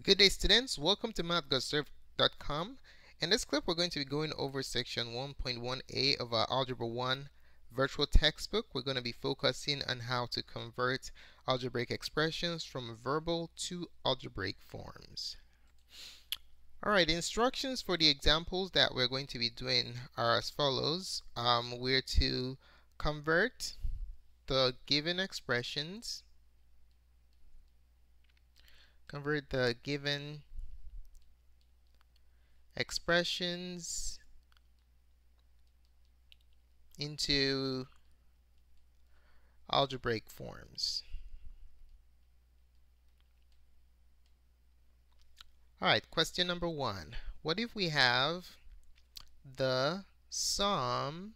Good day students, welcome to mathgotserved.com. In this clip we're going to be going over section 1.1a of our Algebra 1 virtual textbook. We're going to be focusing on how to convert algebraic expressions from verbal to algebraic forms. Alright, instructions for the examples that we're going to be doing are as follows. Um, we're to convert the given expressions convert the given expressions into algebraic forms. Alright, question number one. What if we have the sum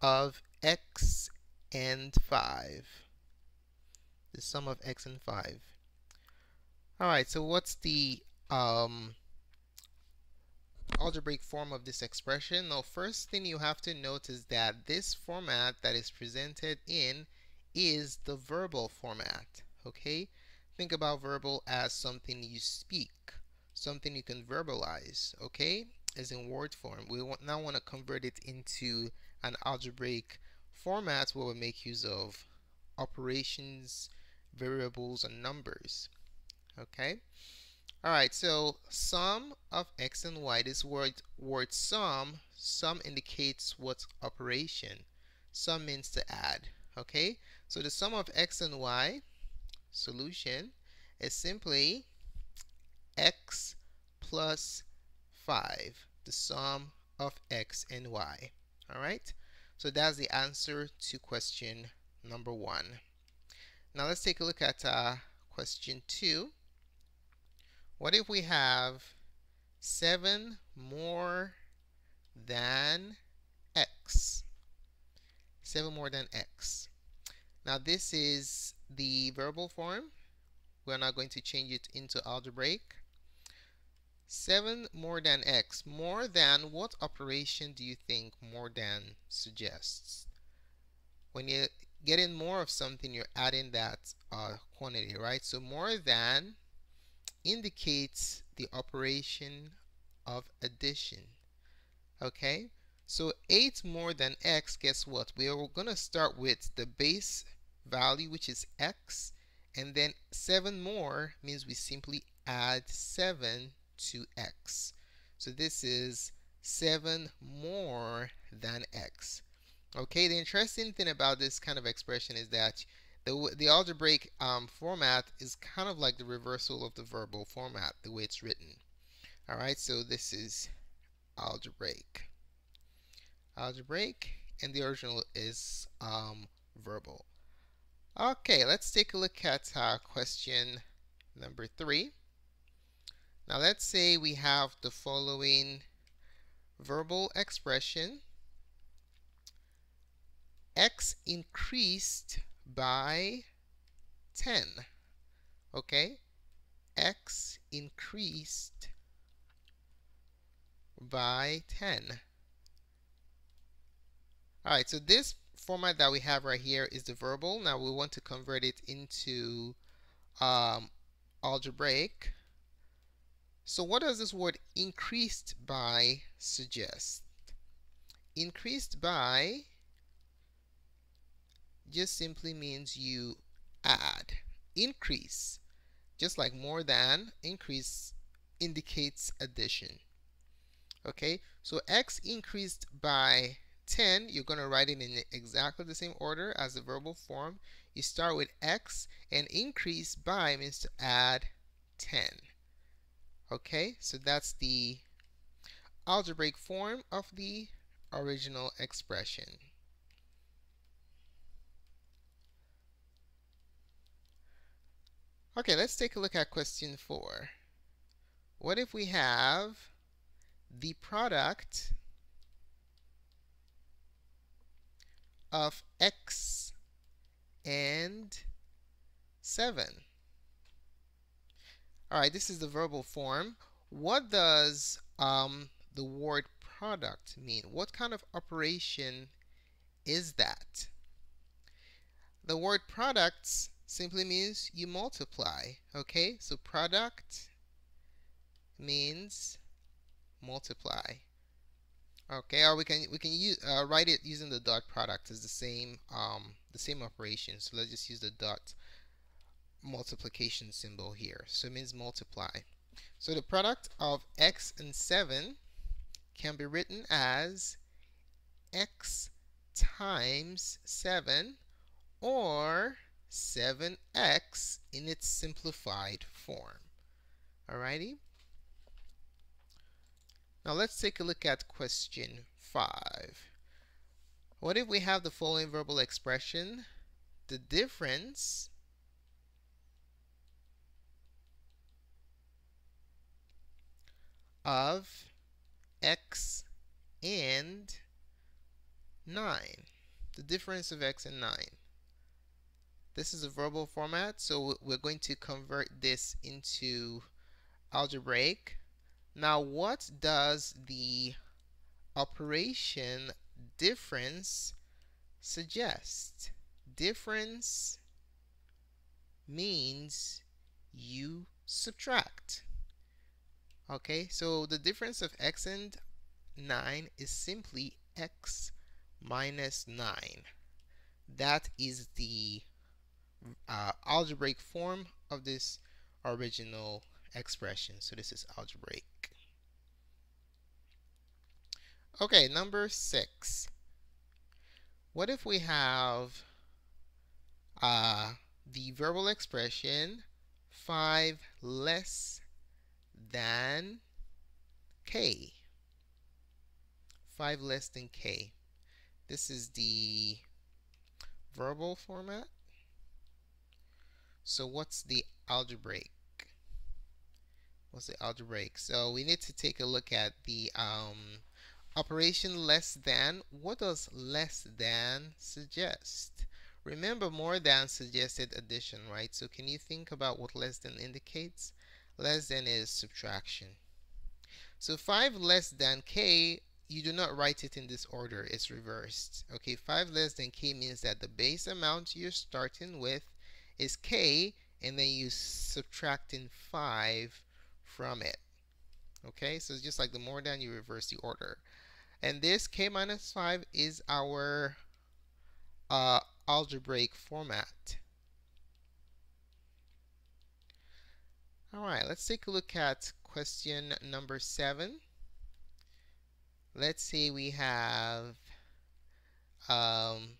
of x and 5? The sum of x and 5. Alright, so what's the um, algebraic form of this expression? Now, first thing you have to note is that this format that is presented in is the verbal format. Okay? Think about verbal as something you speak, something you can verbalize. Okay? As in word form. We want, now want to convert it into an algebraic format where we make use of operations, variables, and numbers okay? All right so sum of x and y this word word sum sum indicates what operation. Sum means to add okay? So the sum of x and y solution is simply x plus 5 the sum of x and y all right? So that's the answer to question number one. Now let's take a look at uh, question two what if we have 7 more than x? 7 more than x. Now this is the verbal form. We're not going to change it into algebraic. 7 more than x. More than, what operation do you think more than suggests? When you're getting more of something, you're adding that uh, quantity, right? So more than indicates the operation of addition. Okay, so 8 more than x, guess what? We are going to start with the base value, which is x, and then 7 more means we simply add 7 to x. So this is 7 more than x. Okay, the interesting thing about this kind of expression is that the, the algebraic um, format is kind of like the reversal of the verbal format, the way it's written. Alright, so this is algebraic. Algebraic, and the original is um, verbal. Okay, let's take a look at uh, question number three. Now let's say we have the following verbal expression. x increased by 10. Okay? X increased by 10. Alright, so this format that we have right here is the verbal. Now we want to convert it into um, algebraic. So what does this word increased by suggest? Increased by just simply means you add. Increase, just like more than, increase indicates addition. Okay, so x increased by 10, you're going to write it in exactly the same order as the verbal form. You start with x, and increase by means to add 10. Okay, so that's the algebraic form of the original expression. Okay, let's take a look at question 4. What if we have the product of x and 7? Alright, this is the verbal form. What does um, the word product mean? What kind of operation is that? The word products simply means you multiply. Okay, so product means multiply. Okay, or we can we can use uh, write it using the dot product as the same um, the same operation. So let's just use the dot multiplication symbol here. So it means multiply. So the product of x and 7 can be written as x times 7 or 7x in its simplified form. Alrighty? Now let's take a look at question 5. What if we have the following verbal expression? The difference of x and 9. The difference of x and 9. This is a verbal format, so we're going to convert this into algebraic. Now, what does the operation difference suggest? Difference means you subtract. Okay, so the difference of x and 9 is simply x minus 9. That is the uh, algebraic form of this original expression. So this is algebraic. Okay, number 6. What if we have uh, the verbal expression 5 less than k. 5 less than k. This is the verbal format. So what's the algebraic? What's the algebraic? So we need to take a look at the um, operation less than. What does less than suggest? Remember more than suggested addition, right? So can you think about what less than indicates? less than is subtraction. So 5 less than k, you do not write it in this order, it's reversed. Okay, 5 less than k means that the base amount you're starting with is k, and then you subtracting 5 from it. Okay, so it's just like the more than you reverse the order. And this k minus 5 is our uh, algebraic format. Alright, let's take a look at question number 7. Let's say we have um,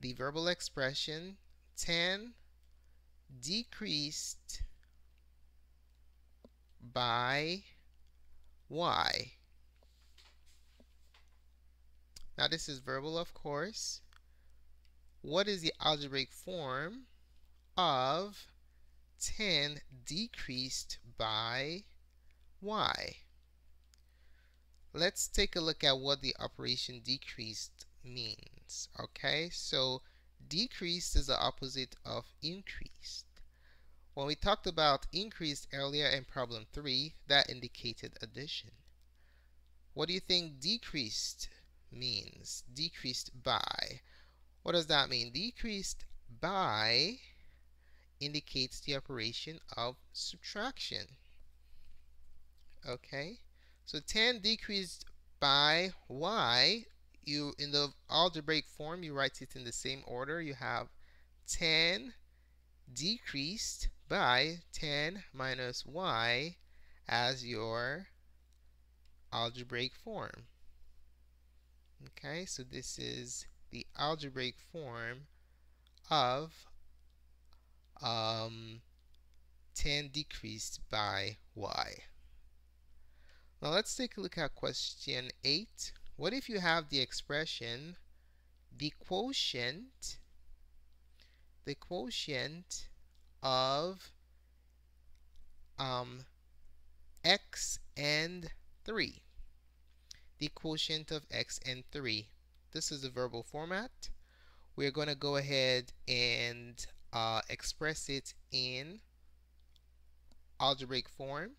the verbal expression 10 decreased by y. Now this is verbal of course. What is the algebraic form of 10 decreased by y. Let's take a look at what the operation decreased means. Okay, so decreased is the opposite of increased. When we talked about increased earlier in problem 3, that indicated addition. What do you think decreased means? Decreased by. What does that mean? Decreased by indicates the operation of subtraction. Okay, so 10 decreased by y, you in the algebraic form, you write it in the same order. You have 10 decreased by 10 minus y as your algebraic form. Okay, so this is the algebraic form of um, 10 decreased by y. Now let's take a look at question 8. What if you have the expression the quotient the quotient of um, x and 3 the quotient of x and 3 this is the verbal format. We're going to go ahead and uh, express it in algebraic form.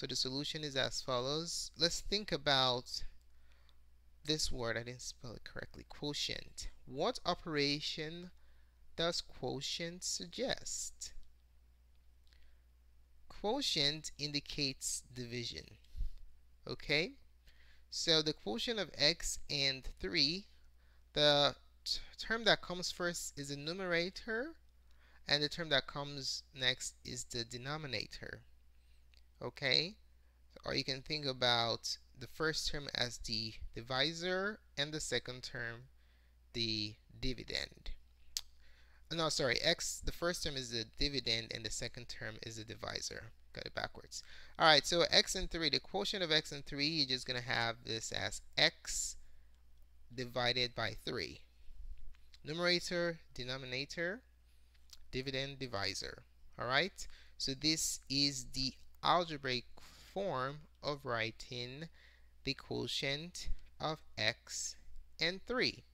So the solution is as follows. Let's think about this word. I didn't spell it correctly. Quotient. What operation does quotient suggest? Quotient indicates division. Okay? So the quotient of x and 3, the term that comes first is the numerator, and the term that comes next is the denominator. Okay? Or you can think about the first term as the divisor and the second term the dividend. Uh, no, sorry, x, the first term is the dividend and the second term is the divisor. Got it backwards. All right, so x and 3, the quotient of x and 3, you're just going to have this as x divided by 3. Numerator, denominator, dividend, divisor. All right, so this is the algebraic form of writing the quotient of x and 3.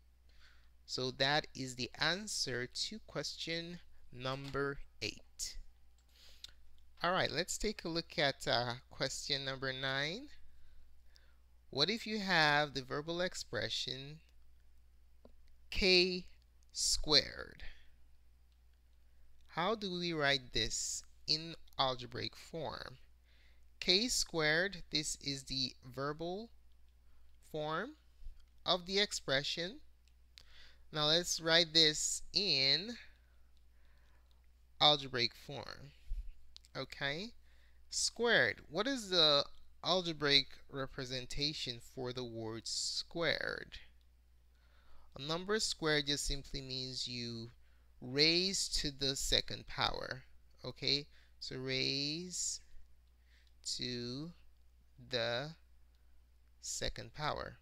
So that is the answer to question number 8. Alright, let's take a look at uh, question number 9. What if you have the verbal expression k squared? How do we write this in algebraic form? k squared, this is the verbal form of the expression. Now let's write this in algebraic form. Okay? Squared. What is the algebraic representation for the word squared? A number squared just simply means you raise to the second power. Okay? So raise to the second power.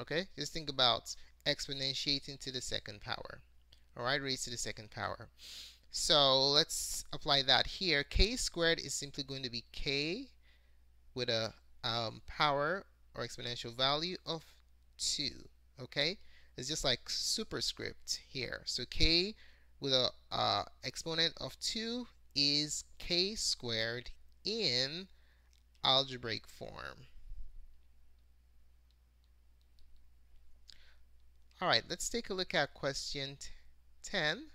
Okay, just think about exponentiating to the second power. Alright, raised to the second power. So let's apply that here. k squared is simply going to be k with a um, power or exponential value of 2. Okay, it's just like superscript here. So k with a uh, exponent of 2 is k squared in algebraic form. Alright, let's take a look at question 10.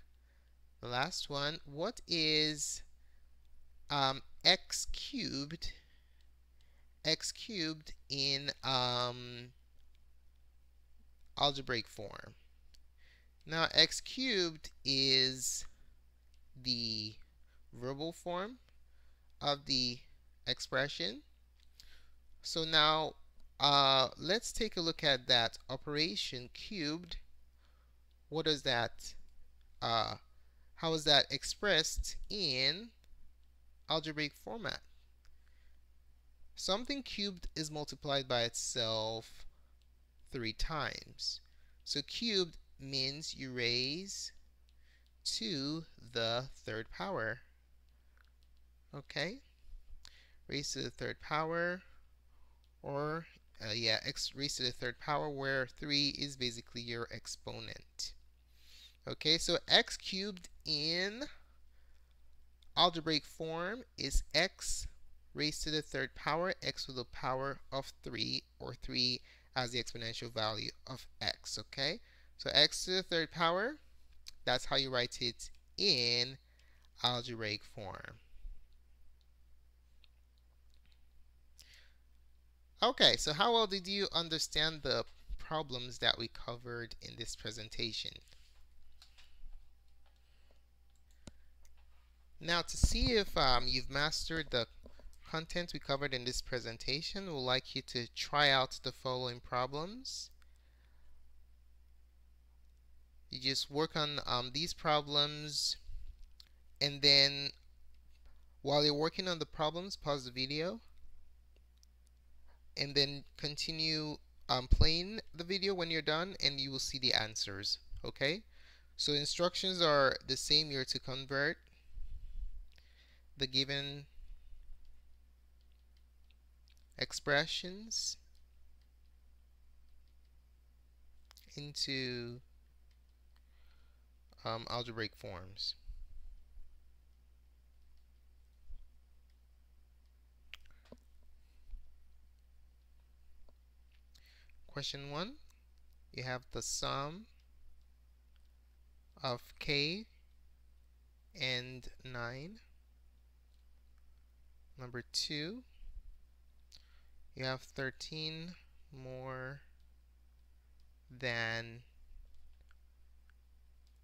The last one. What is um, x cubed x cubed in um, algebraic form? Now x cubed is the verbal form of the expression. So now uh, let's take a look at that operation cubed. What is that? Uh, how is that expressed in algebraic format? Something cubed is multiplied by itself three times. So cubed means you raise to the third power. Okay? Raise to the third power or uh, yeah, x raised to the third power where 3 is basically your exponent. Okay, so x cubed in algebraic form is x raised to the third power, x with the power of 3, or 3 as the exponential value of x, okay? So x to the third power, that's how you write it in algebraic form. Okay, so how well did you understand the problems that we covered in this presentation? Now to see if um, you've mastered the content we covered in this presentation, we'd like you to try out the following problems. You just work on um, these problems and then while you're working on the problems, pause the video and then continue um, playing the video when you're done and you will see the answers. Okay? So instructions are the same. You're to convert the given expressions into um, algebraic forms. Question 1. you have the sum of k and 9. Number 2, you have 13 more than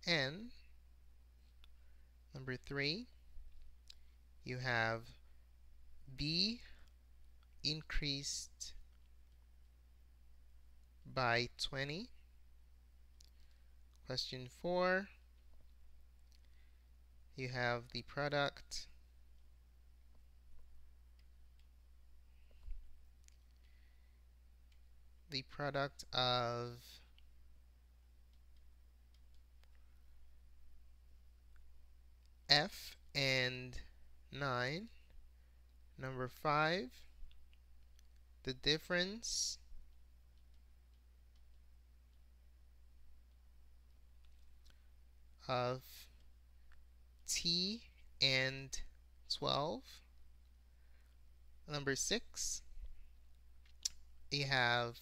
n. Number 3, you have b increased by 20. Question 4, you have the product the product of f and 9 number 5 the difference of t and 12 number 6 you have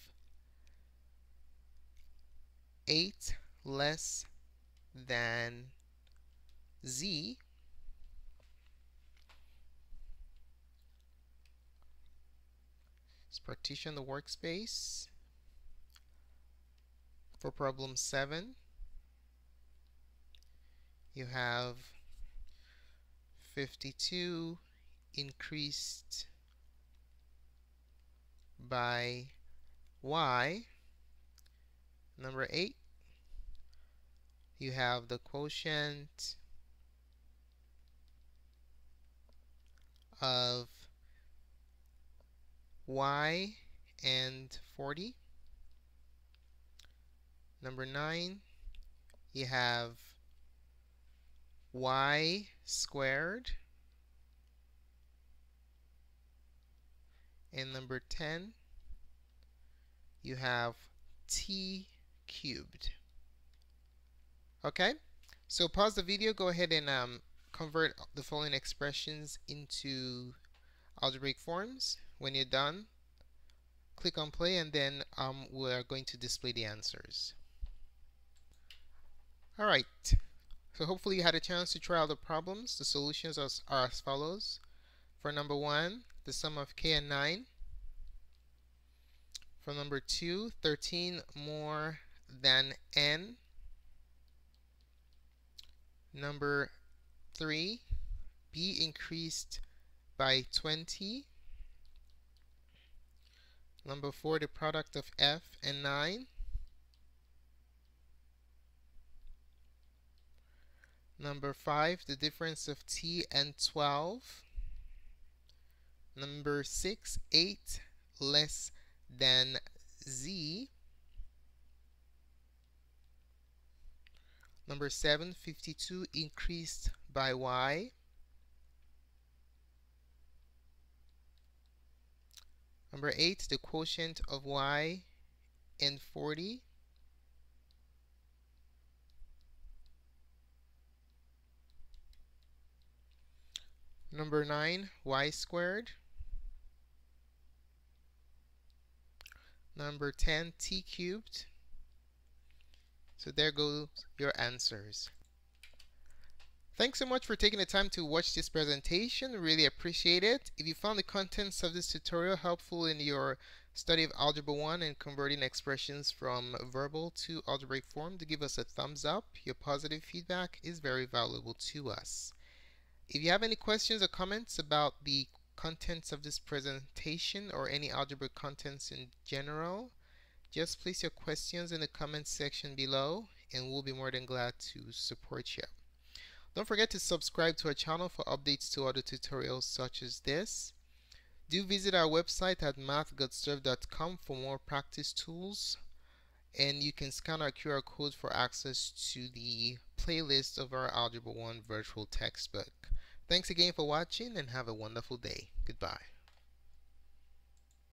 8 less than z Let's partition the workspace. For problem 7, you have 52 increased by y. Number 8, you have the quotient of y and 40. Number 9, you have y squared. And number 10, you have t cubed. Okay, so pause the video, go ahead and um, convert the following expressions into algebraic forms. When you're done, click on play and then um, we're going to display the answers. Alright, so hopefully you had a chance to try out the problems. The solutions are, are as follows. For number 1, the sum of k and 9. For number 2, 13 more than n. Number 3, b increased by 20. Number 4, the product of f and 9. Number 5, the difference of t and 12. Number 6, 8 less than z. Number 7, 52 increased by y. Number 8, the quotient of y and 40. Number 9, y squared. Number 10, t cubed. So there goes your answers. Thanks so much for taking the time to watch this presentation. Really appreciate it. If you found the contents of this tutorial helpful in your study of Algebra 1 and converting expressions from verbal to algebraic form, to give us a thumbs up. Your positive feedback is very valuable to us. If you have any questions or comments about the contents of this presentation or any algebra contents in general, just place your questions in the comments section below and we'll be more than glad to support you. Don't forget to subscribe to our channel for updates to other tutorials such as this. Do visit our website at mathgotserved.com for more practice tools and you can scan our QR code for access to the playlist of our Algebra 1 virtual textbook. Thanks again for watching and have a wonderful day. Goodbye.